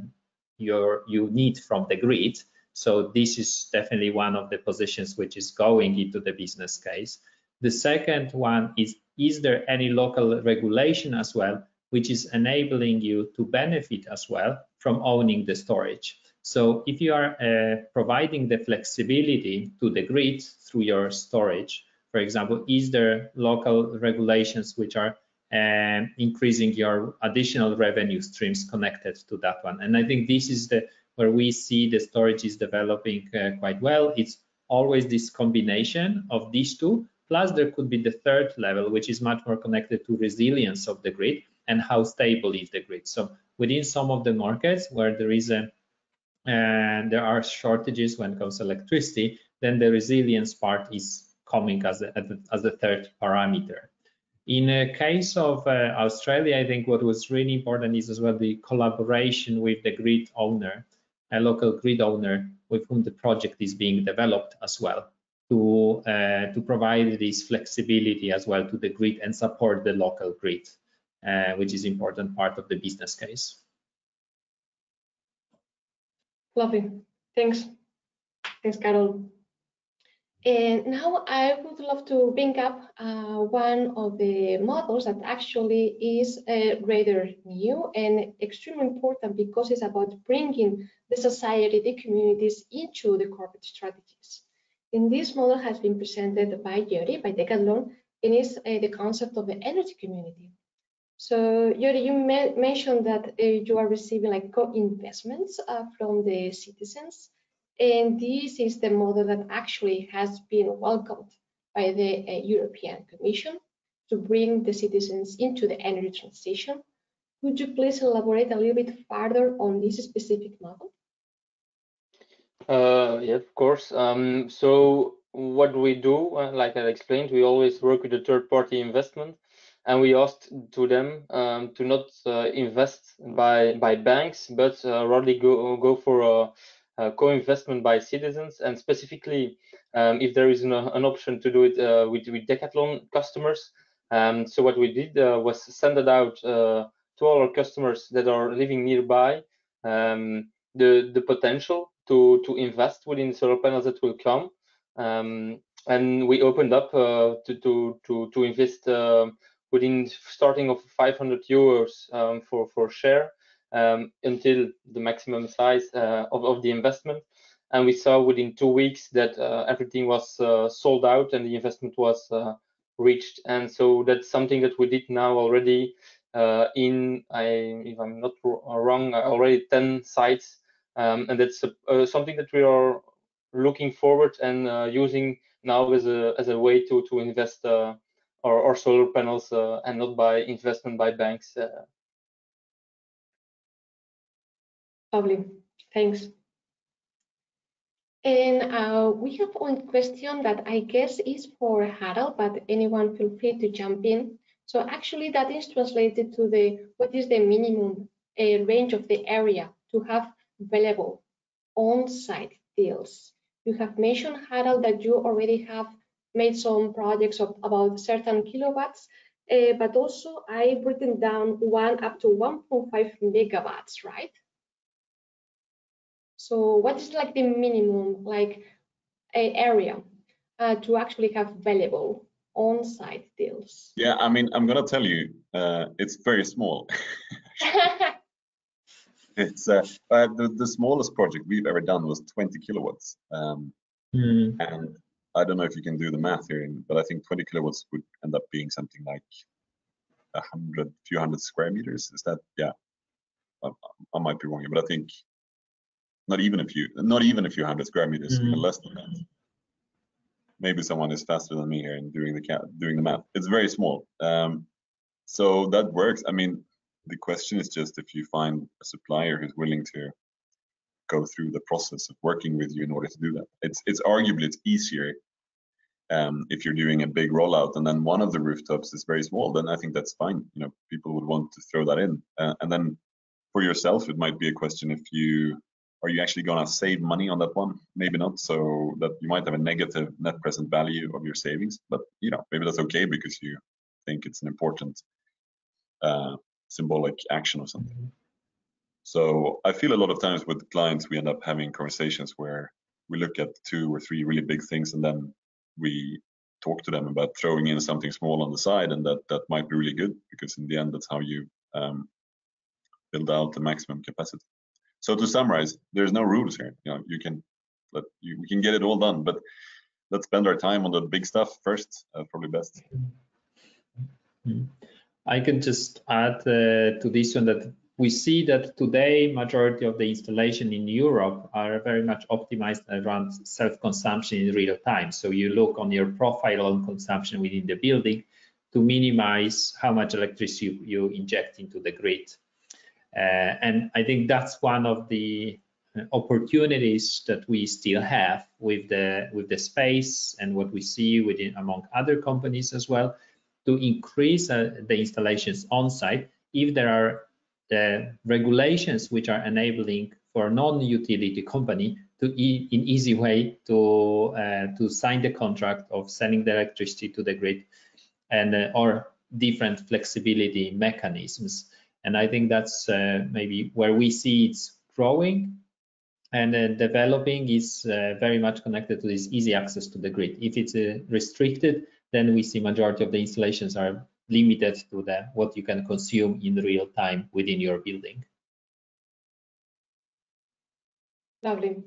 B: you you need from the grid so this is definitely one of the positions which is going into the business case. The second one is, is there any local regulation as well, which is enabling you to benefit as well from owning the storage? So if you are uh, providing the flexibility to the grid through your storage, for example, is there local regulations which are uh, increasing your additional revenue streams connected to that one? And I think this is the where we see the storage is developing uh, quite well. It's always this combination of these two, plus there could be the third level, which is much more connected to resilience of the grid and how stable is the grid. So within some of the markets where there is a and there are shortages when it comes to electricity, then the resilience part is coming as a, as the third parameter. In a case of uh, Australia, I think what was really important is as well the collaboration with the grid owner, a local grid owner with whom the project is being developed as well to uh, to provide this flexibility as well to the grid and support the local grid, uh, which is important part of the business case.
A: Lovely. Thanks. Thanks, Karol. And now I would love to bring up uh, one of the models that actually is uh, rather new and extremely important because it's about bringing the society, the communities into the corporate strategies. And this model has been presented by Joeri, by Decathlon, and is uh, the concept of the energy community. So Joeri, you mentioned that uh, you are receiving like co-investments uh, from the citizens, and this is the model that actually has been welcomed by the uh, European Commission to bring the citizens into the energy transition. Could you please elaborate a little bit further on this specific model?
C: Uh, yeah, of course. Um, so what we do, uh, like I explained, we always work with a third-party investment and we asked to them um, to not uh, invest by by banks, but uh, rather go go for a, a co-investment by citizens, and specifically um, if there is an, an, option to do it uh, with with Decathlon customers. Um, so what we did uh, was send it out uh, to all our customers that are living nearby um, the the potential to to invest within solar panels that will come. Um, and we opened up uh, to, to to to invest within starting of 500 euros um, for for share um, until the maximum size uh, of, of the investment and we saw within two weeks that uh, everything was uh, sold out and the investment was uh, reached and so that's something that we did now already uh, in I, if i'm not wrong already 10 sites um, and that's uh, something that we are looking forward and using now as a as a way to to invest or solar panels uh, and not by investment by banks.
A: Lovely, thanks. And uh, we have one question that I guess is for Harald, but anyone feel free to jump in. So actually that is translated to the, what is the minimum uh, range of the area to have available on-site deals? You have mentioned, Harald, that you already have made some projects of about certain kilowatts, uh, but also I've written down one up to 1.5 megawatts, right? So what is like the minimum like a area uh, to actually have valuable on-site deals?
D: Yeah, I mean, I'm gonna tell you, uh, it's very small. it's uh, the, the smallest project we've ever done was 20 kilowatts, um, mm. and I don't know if you can do the math here, but I think 20 kilowatts would end up being something like a hundred, few hundred square meters. Is that, yeah, I, I, might be wrong, but I think not even a few, not even a few hundred square meters, mm-hmm. even less than that. Maybe someone is faster than me here in doing the doing the math. It's very small, um, so that works. I mean, the question is just if you find a supplier who's willing to go through the process of working with you in order to do that. It's it's arguably it's easier um, if you're doing a big rollout and then one of the rooftops is very small. Then I think that's fine. You know, people would want to throw that in, uh, and then for yourself, it might be a question if you are you actually going to save money on that one? Maybe not. So that you might have a negative net present value of your savings, but you know maybe that's okay because you think it's an important uh, symbolic action or something. Mm -hmm. So I feel a lot of times with clients, we end up having conversations where we look at two or three really big things and then we talk to them about throwing in something small on the side and that that might be really good because in the end that's how you um, build out the maximum capacity so to summarize there's no rules here you know you can let you we can get it all done but let's spend our time on the big stuff first uh, probably best
B: I can just add uh, to this one that we see that today majority of the installation in Europe are very much optimized around self-consumption in real time. So you look on your profile on consumption within the building to minimize how much electricity you, you inject into the grid. Uh, and I think that's one of the opportunities that we still have with the with the space and what we see within among other companies as well to increase uh, the installations on site if there are the regulations which are enabling for a non-utility company to in easy way to uh, to sign the contract of selling the electricity to the grid and uh, or different flexibility mechanisms and i think that's uh, maybe where we see it's growing and uh, developing is uh, very much connected to this easy access to the grid. If it's uh, restricted, then we see majority of the installations are limited to the what you can consume in real time within your building.
A: Lovely.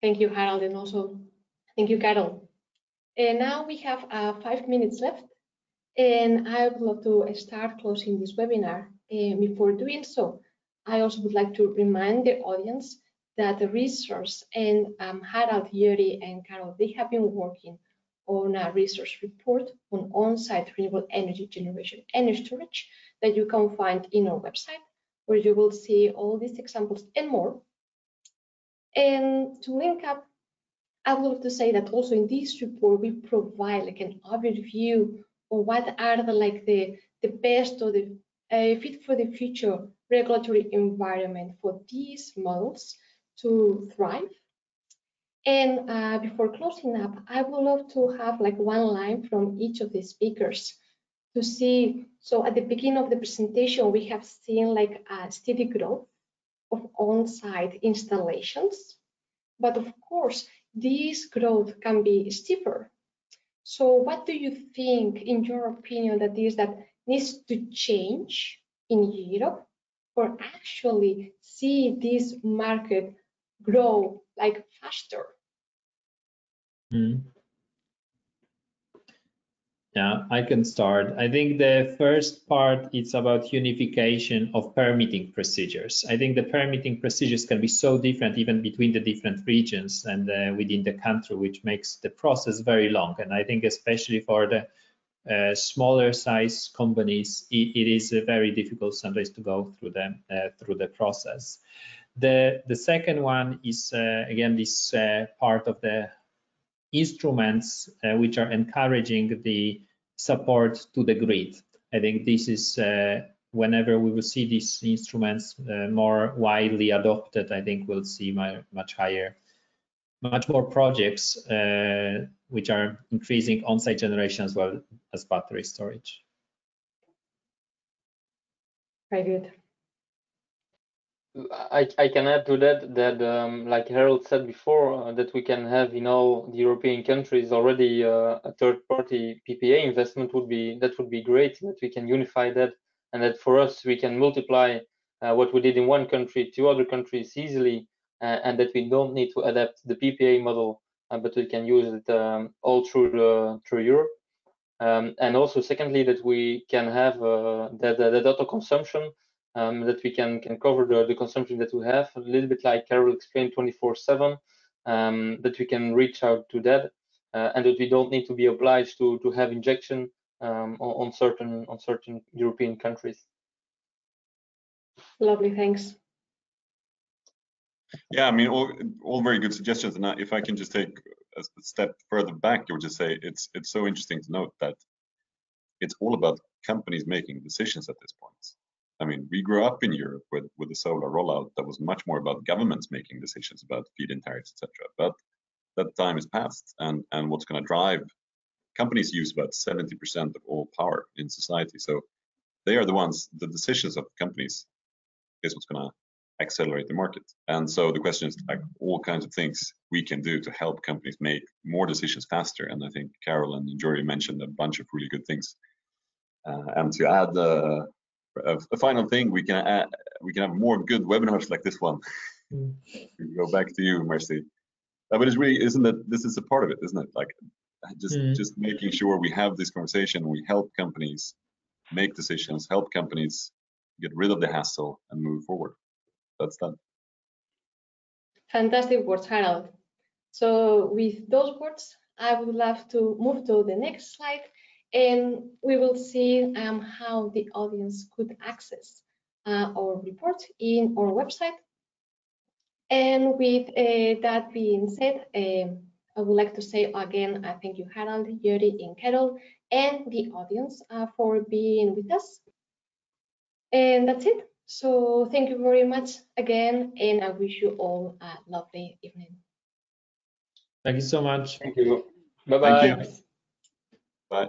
A: Thank you, Harald, and also thank you, Karol. And now we have uh, five minutes left, and I would love to start closing this webinar. And before doing so, I also would like to remind the audience that the RE-Source and um, Harald, Joeri, and Karol, they have been working on a RE-Source report on on-site renewable energy generation and storage that you can find in our website, where you will see all these examples and more. And to link up, I would love to say that also in this report, we provide like an overview of what are the like the, the best or the uh, fit for the future regulatory environment for these models to thrive. And uh, before closing up, I would love to have like one line from each of the speakers to see. So at the beginning of the presentation, we have seen like a steady growth of on-site installations. But of course, this growth can be steeper. So what do you think, in your opinion, that is that needs to change in Europe or actually see this market grow like faster.
B: Mm. Yeah, I can start. I think the first part is about unification of permitting procedures. I think the permitting procedures can be so different even between the different regions and uh, within the country, which makes the process very long. And I think especially for the uh, smaller size companies, it, it is uh, very difficult sometimes to go through the uh, through the process. The, the second one is, uh, again, this uh, part of the instruments uh, which are encouraging the support to the grid. I think this is whenever we will see these instruments uh, more widely adopted, I think we'll see my, much higher, much more projects uh, which are increasing on-site generation as well as battery storage.
A: Very good.
C: I, I can add to that that um, like Harald said before uh, that we can have in all the European countries already uh, a third party PPA investment would be that would be great that we can unify that and that for us we can multiply uh, what we did in one country to other countries easily uh, and that we don't need to adapt the PPA model but we can use it um, all through the through Europe um, and also secondly that we can have uh, that, that, that auto consumption um, that we can can cover the, the consumption that we have a little bit like Karol explained 24 7 um, that we can reach out to that uh, and that we don't need to be obliged to to have injection um, on, on, certain on certain European countries.
A: Lovely, thanks.
D: Yeah, I mean, all, all very good suggestions. And if I can just take a step further back, you would just say it's it's so interesting to note that it's all about companies making decisions at this point. I mean, we grew up in Europe with, with the solar rollout that was much more about governments making decisions about feed-in tariffs, etc. But that time is past, and and what's going to drive companies use about 70% of all power in society. So they are the ones. The decisions of companies is what's going to accelerate the market. And so the question is like all kinds of things we can do to help companies make more decisions faster. And I think Karol and Joeri mentioned a bunch of really good things. Uh, and to add uh, a, a, final thing, we can add, we can have more good webinars like this one. Mm. go back to you, Merce. Uh, but it's really isn't that this is a part of it, isn't it? Like just mm. just making sure we have this conversation, we help companies make decisions, help companies get rid of the hassle and move forward. That's that.
A: Fantastic words, Harald. So with those words, I would love to move to the next slide and we will see um, how the audience could access uh, our report in our website. And with uh, that being said, um, I would like to say again, I thank you, Harald, Joeri, and Karol, and the audience uh, for being with us. And that's it. So thank you very much again, and I wish you all a lovely evening.
B: Thank you so much.
C: Thank you. Bye bye.
D: Thank you. Bye.